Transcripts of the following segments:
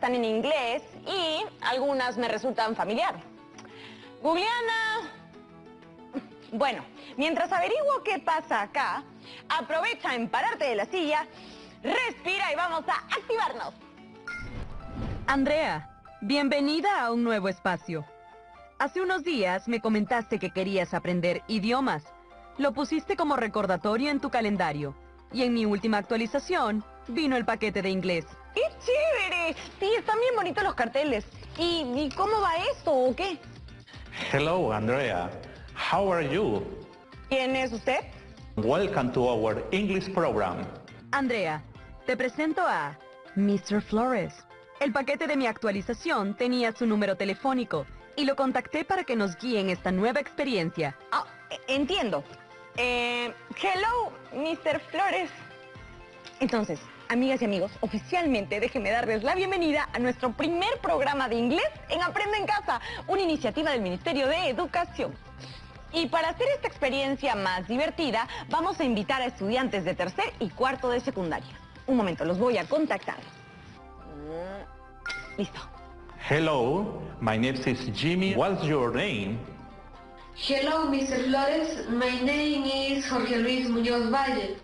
están en inglés y algunas me resultan familiar. Googleana. Bueno, mientras averiguo qué pasa acá, aprovecha en pararte de la silla, respira y vamos a activarnos. Andrea, bienvenida a un nuevo espacio. Hace unos días me comentaste que querías aprender idiomas. Lo pusiste como recordatorio en tu calendario. Y en mi última actualización vino el paquete de inglés. ¡Qué chévere! Sí, están bien bonitos los carteles. ¿Y, y cómo va esto o qué? Hello, Andrea. How are you? ¿Quién es usted? Welcome to our English program. Andrea, te presento a Mr. Flores. El paquete de mi actualización tenía su número telefónico y lo contacté para que nos guíe en esta nueva experiencia. Ah, e- entiendo. Eh, hello, Mr. Flores. Entonces, amigas y amigos, oficialmente déjenme darles la bienvenida a nuestro primer programa de inglés en Aprende en Casa, una iniciativa del Ministerio de Educación. Y para hacer esta experiencia más divertida, vamos a invitar a estudiantes de tercer y cuarto de secundaria. Un momento, los voy a contactar. Mm, Listo. Hello, my name is Jimmy. What's your name? Hello, Mr. Flores. My name is Jorge Luis Muñoz Valle.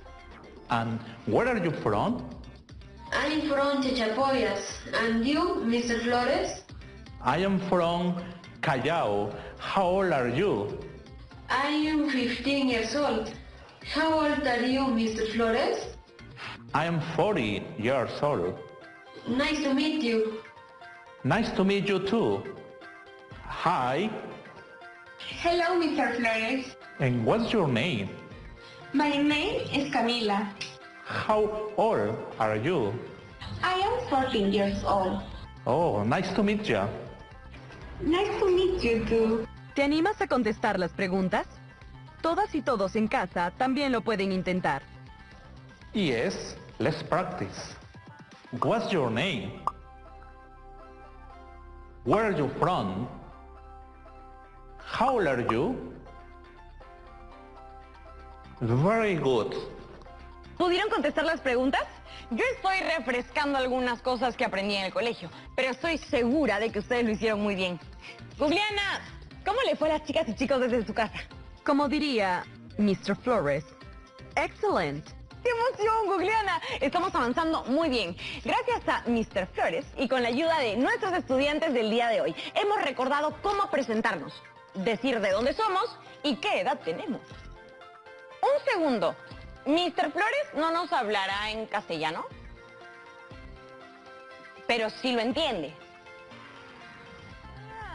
And where are you from? I'm from Chachapoyas. And you, Mr. Flores? I am from Callao. How old are you? I am 15 years old. How old are you, Mr. Flores? I am 40 years old. Nice to meet you. Nice to meet you too. Hi, Hello, Mr. Flores. and what's your name? My name is Camila. How old are you? I am 14 years old. Oh, nice to meet you. Nice to meet you too. ¿Te animas a contestar las preguntas? Todas y todos en casa también lo pueden intentar. Yes, let's practice. What's your name? Where are you from? How old are you? Very good. ¿Pudieron contestar las preguntas? Yo estoy refrescando algunas cosas que aprendí en el colegio, pero estoy segura de que ustedes lo hicieron muy bien. Juliana, ¿cómo le fue a las chicas y chicos desde su casa? Como diría Mr. Flores, excellent. ¡Qué emoción, Juliana! Estamos avanzando muy bien. Gracias a Mr. Flores y con la ayuda de nuestros estudiantes del día de hoy, hemos recordado cómo presentarnos, decir de dónde somos y qué edad tenemos. Un segundo. ¿Mr. Flores no nos hablará en castellano? Pero sí lo entiende.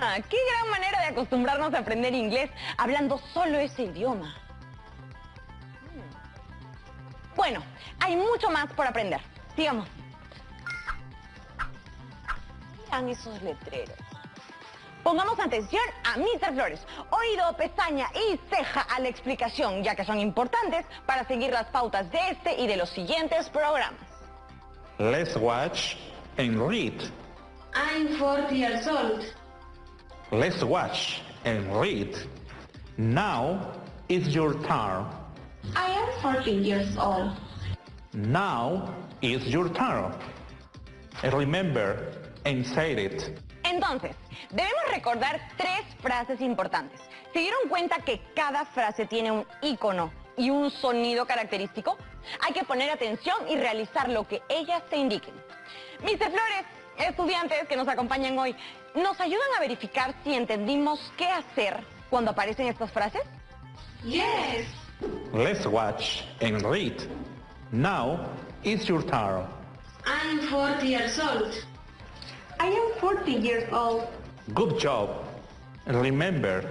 Ah, qué gran manera de acostumbrarnos a aprender inglés hablando solo ese idioma. Mm. Bueno, hay mucho más por aprender. Sigamos. Miran esos letreros. Pongamos atención a Mr. Flores. Oído, pestaña y ceja a la explicación, ya que son importantes para seguir las pautas de este y de los siguientes programas. Let's watch and read. I'm 40 years old. Let's watch and read. Now is your turn. I am 14 years old. Now is your turn. Remember and say it. Entonces, debemos recordar tres frases importantes. ¿Se dieron cuenta que cada frase tiene un icono y un sonido característico? Hay que poner atención y realizar lo que ellas te indiquen. Mr. Flores, estudiantes que nos acompañan hoy, ¿nos ayudan a verificar si entendimos qué hacer cuando aparecen estas frases? Yes. Let's watch and read. Now is your turn. I'm 40 years old. I am 40 years old. Good job. Remember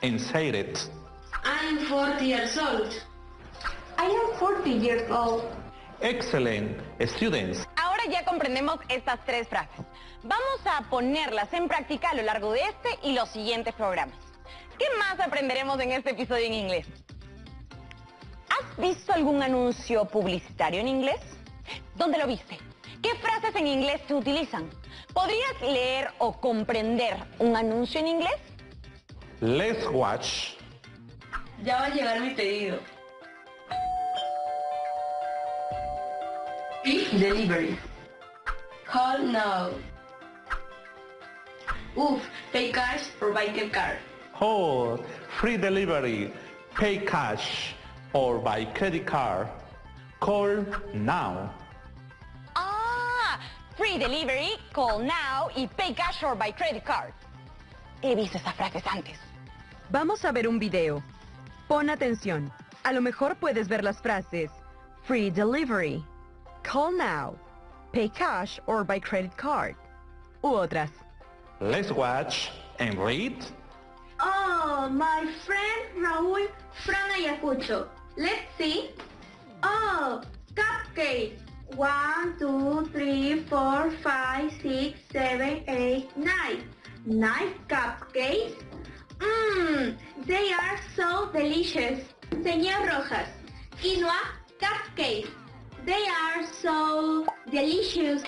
and say it. I'm 40 years old. I am 40 years old. Excellent, students. Ahora ya comprendemos estas tres frases. Vamos a ponerlas en práctica a lo largo de este y los siguientes programas. ¿Qué más aprenderemos en este episodio en inglés? ¿Has visto algún anuncio publicitario en inglés? ¿Dónde lo viste? ¿Qué frases en inglés se utilizan? ¿Podrías leer o comprender un anuncio en inglés? Let's watch Ya va a llegar mi pedido. Free delivery. Call now. Oof, pay cash or by gift card. Oh, free delivery. Pay cash or by credit card. Call now. Free delivery, call now y pay cash or by credit card. He visto esas frases antes. Vamos a ver un video. Pon atención. A lo mejor puedes ver las frases Free delivery. Call now. Pay cash or by credit card. U otras. Let's watch and read. Oh, my friend Raúl from Ayacucho. Let's see. Oh, cupcake. One, two, three, four, five, six, seven, eight, nine. Nine cupcakes. Mmm, they are so delicious. Señor Rojas, quinoa cupcakes. They are so delicious.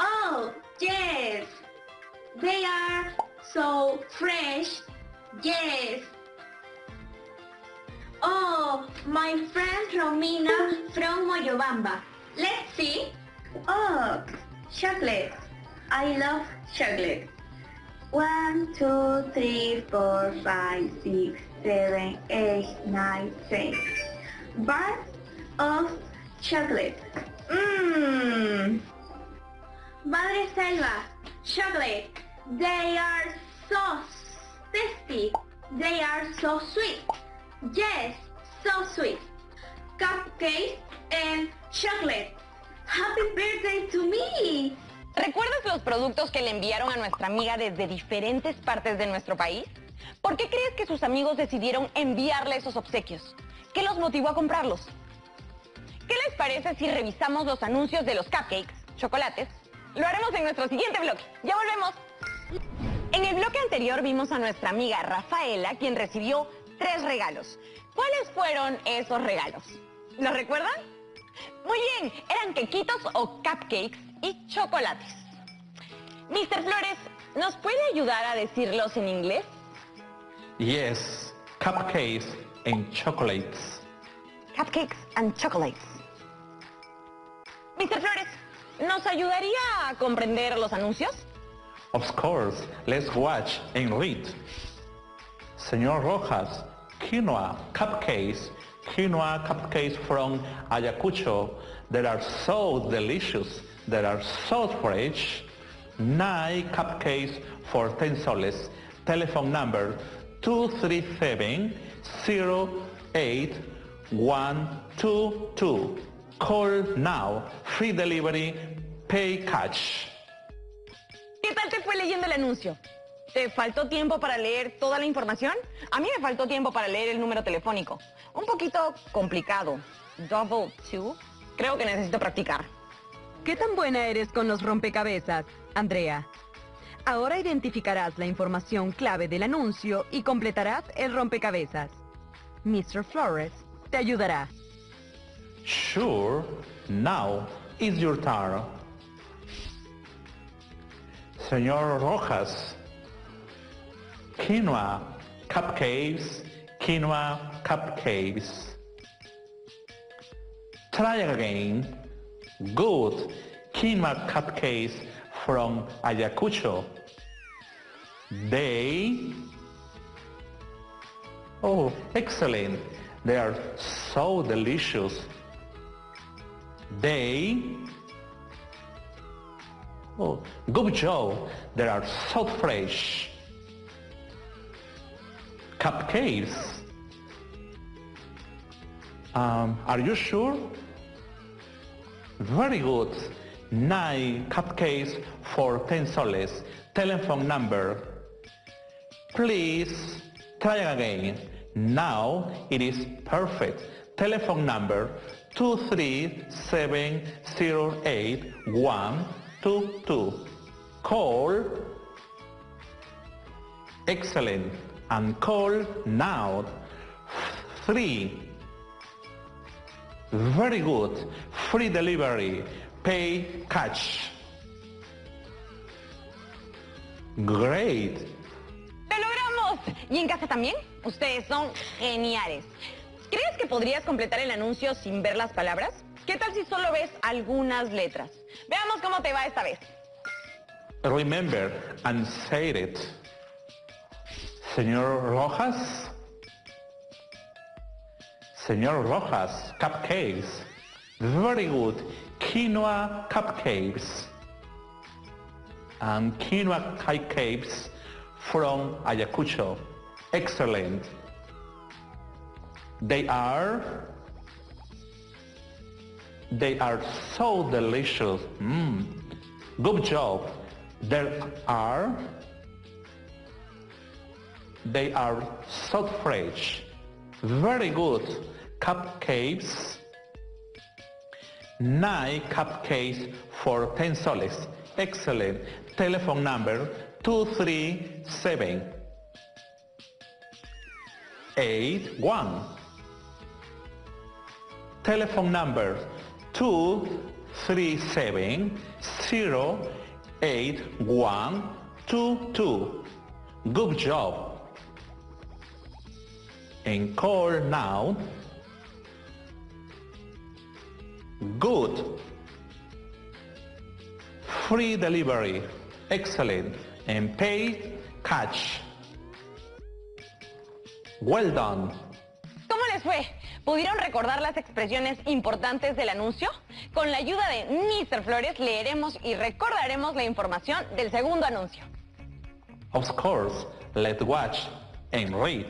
Oh, yes. They are so fresh. Yes. Oh, my friend Romina from Moyobamba. Let's see. Oh, chocolate. I love chocolate. One, two, three, four, five, six, seven, eight, nine, ten. Bar of chocolate. Mmm. Madre Selva, chocolate. They are so tasty. They are so sweet. Yes, so sweet. Cupcake and chocolate. Happy birthday to me. ¿Recuerdas los productos que le enviaron a nuestra amiga desde diferentes partes de nuestro país? ¿Por qué crees que sus amigos decidieron enviarle esos obsequios? ¿Qué los motivó a comprarlos? ¿Qué les parece si revisamos los anuncios de los cupcakes, chocolates? Lo haremos en nuestro siguiente bloque. ¡Ya volvemos! En el bloque anterior vimos a nuestra amiga Rafaela, quien recibió tres regalos. ¿Cuáles fueron esos regalos? ¿Los recuerdan? Muy bien, eran quequitos o cupcakes y chocolates. Mr. Flores, ¿nos puede ayudar a decirlos en inglés? Yes, cupcakes and chocolates. Cupcakes and chocolates. Mr. Flores, ¿nos ayudaría a comprender los anuncios? Of course, let's watch and read. Señor Rojas, quinoa cupcakes, quinoa cupcakes from Ayacucho that are so delicious, that are so fresh. Nine cupcakes for 10 soles. Telephone number 237-08-122. Call now. Free delivery. Pay cash. ¿Qué tal te fue leyendo el anuncio? ¿Te faltó tiempo para leer toda la información? A mí me faltó tiempo para leer el número telefónico. Un poquito complicado. Double two. Creo que necesito practicar. ¿Qué tan buena eres con los rompecabezas, Andrea? Ahora identificarás la información clave del anuncio y completarás el rompecabezas. Mr. Flores te ayudará. Sure. Now is your turn. Señor Rojas. Quinoa cupcakes. Quinoa cupcakes. Try again. Good. Quinoa cupcakes from Ayacucho. They Oh, excellent. They are so delicious. They Oh, good job. They are so fresh. Cupcakes. Um, are you sure? Very good. Nine cupcakes for 10 soles. Telephone number. Please try again. Now it is perfect. Telephone number 23708-122. Call. Excellent. And call now. Three. Very good. Free delivery. Pay cash. Great. ¡Lo logramos! ¿Y en casa también? Ustedes son geniales. ¿Crees que podrías completar el anuncio sin ver las palabras? ¿Qué tal si solo ves algunas letras? Veamos cómo te va esta vez. Remember and say it. Señor Rojas. Señor Rojas, cupcakes. Very good. Quinoa cupcakes. And quinoa cupcakes from Ayacucho. Excellent. They are they are so delicious. Mm. Good job. There are they are so fresh. Very good. Cupcakes. Nine cupcakes for 10 soles. Excellent. Telephone number 237 81. Telephone number 237 8122. Good job. And call now. Good. Free delivery. Excellent. And pay cash. Well done. ¿Cómo les fue? ¿Pudieron recordar las expresiones importantes del anuncio? Con la ayuda de Mr. Flores leeremos y recordaremos la información del segundo anuncio. Of course, let's watch and read.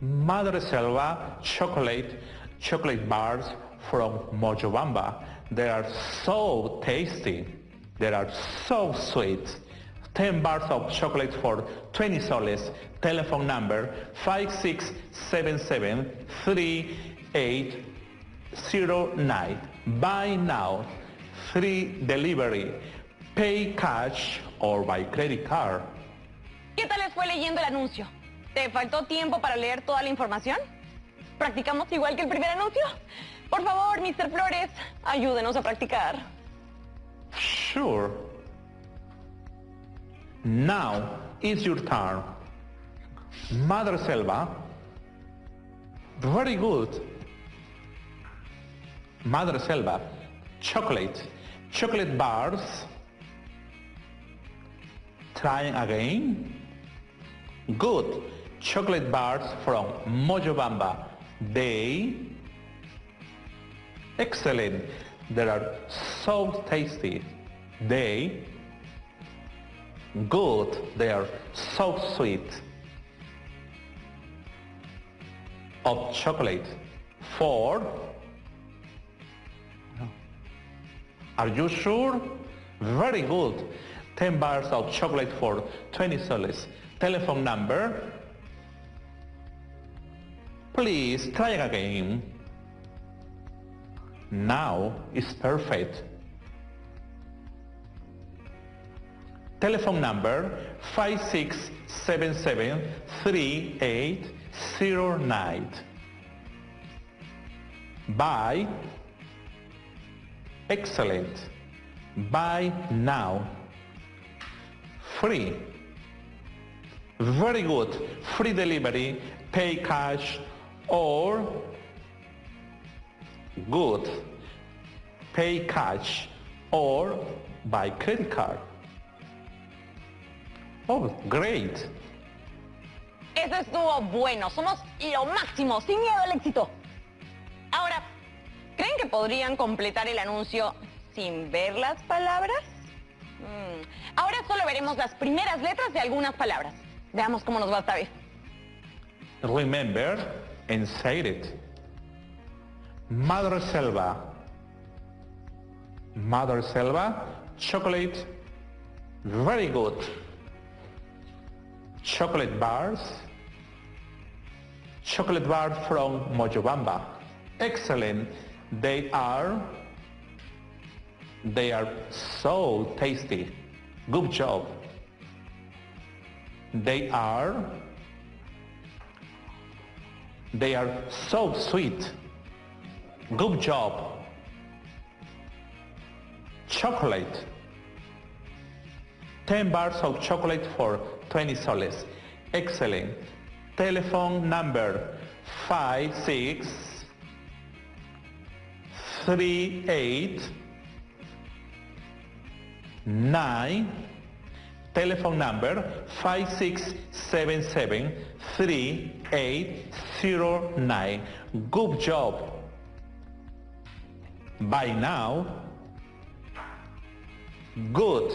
Madre Selva chocolate, chocolate bars from Mojobamba. They are so tasty. They are so sweet. 10 bars of chocolate for 20 soles. Telephone number 56773809. Buy now. Free delivery. Pay cash or by credit card. ¿Qué tal les fue leyendo el anuncio? ¿Te faltó tiempo para leer toda la información? ¿Practicamos igual que el primer anuncio? Por favor, Mr. Flores, ayúdenos a practicar. Sure. Now is your turn. Mother Selva. Very good. Mother Selva. Chocolate. Chocolate bars. Trying again. Good. Chocolate bars from Mojobamba. They. Excellent. They are so tasty. They. Good. They are so sweet. Of chocolate. Four. Are you sure? Very good. 10 bars of chocolate for 20 soles. Telephone number. Please try again. Now is perfect. Telephone number 56773809. Buy. Excellent. Buy now. Free. Very good. Free delivery, pay cash or good. Pay cash or by credit card. Oh, great. Eso estuvo bueno. Somos lo máximo, sin miedo al éxito. Ahora, ¿creen que podrían completar el anuncio sin ver las palabras? Mm, Ahora solo veremos las primeras letras de algunas palabras. Veamos cómo nos va esta vez. Remember and say it. Mother Selva. Mother Selva, chocolate, very good. Chocolate bars, chocolate bars from Mojobamba. Excellent. They are, they are so tasty. Good job. They are, they are so sweet. Good job. Chocolate. 10 bars of chocolate for 20 soles. Excellent. Telephone number five six three eight nine telephone number 56773809 good job by now good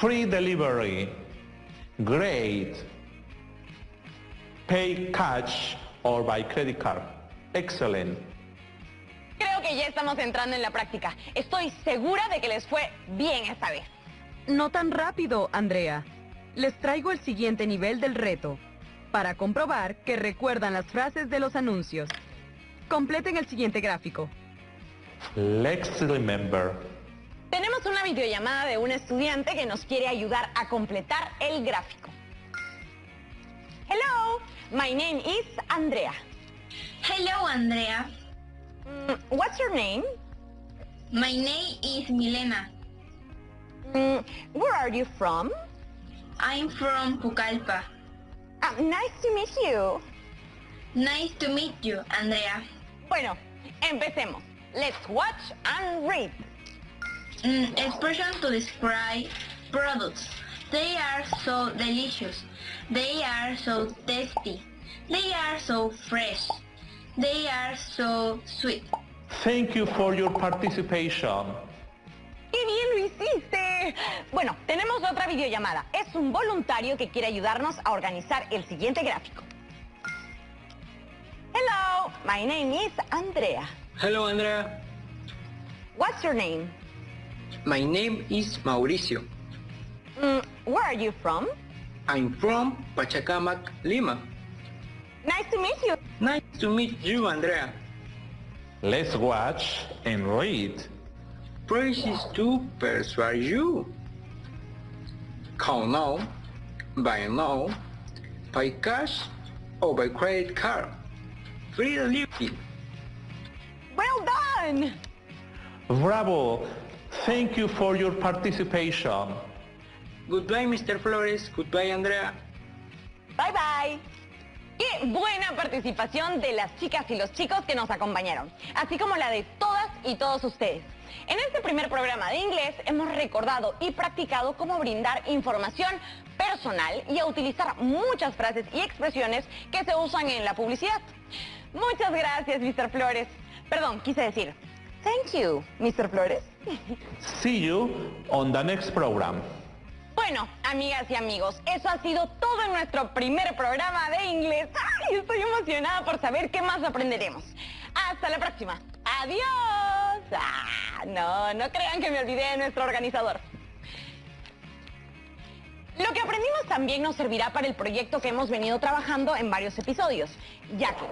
free delivery great pay cash or by credit card excellent Creo que ya estamos entrando en la práctica. Estoy segura de que les fue bien esta vez. No tan rápido, Andrea. Les traigo el siguiente nivel del reto, para comprobar que recuerdan las frases de los anuncios. Completen el siguiente gráfico. let's remember Tenemos una videollamada de un estudiante que nos quiere ayudar a completar el gráfico. Hello, my name is Andrea. Hello, Andrea. Mm, what's your name? My name is Milena. Mm, where are you from? I'm from Pucallpa. Ah, nice to meet you. Nice to meet you, Andrea. Bueno, empecemos. Let's watch and read. Mm, expression to describe products. They are so delicious. They are so tasty. They are so fresh. They are so sweet. thank you for your participation ¡Qué bien lo hiciste! Bueno, tenemos otra videollamada. Es un voluntario que quiere ayudarnos a organizar el siguiente gráfico. Hello, my name is Andrea. Hello, Andrea. What's your name? My name is Mauricio. Mm, where are you from? I'm from Pachacamac, Lima. Nice to meet you. Nice to meet you, Andrea. let's watch and read Praises to persuade you. Call now, buy now, by cash or by credit card. Well done! bravo thank you for your participation Goodbye, Mr. Flores. Goodbye, Andrea. Bye bye. Qué buena participación de las chicas y los chicos que nos acompañaron, así como la de todas y todos ustedes. En este primer programa de inglés hemos recordado y practicado cómo brindar información personal y a utilizar muchas frases y expresiones que se usan en la publicidad. Muchas gracias, Mr. Flores. Perdón, quise decir, thank you, Mr. Flores. see you on the next program Bueno, amigas y amigos, eso ha sido todo en nuestro primer programa de inglés. ¡Ay, estoy emocionada por saber qué más aprenderemos! Hasta la próxima. ¡Adiós! Ah, no, no crean que me olvidé de nuestro organizador. Lo que aprendimos también nos servirá para el proyecto que hemos venido trabajando en varios episodios, ya que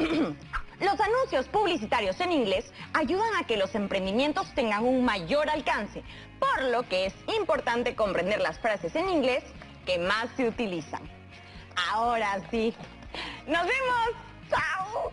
los anuncios publicitarios en inglés ayudan a que los emprendimientos tengan un mayor alcance, por lo que es importante comprender las frases en inglés que más se utilizan. Ahora sí, nos vemos. ¡Chao!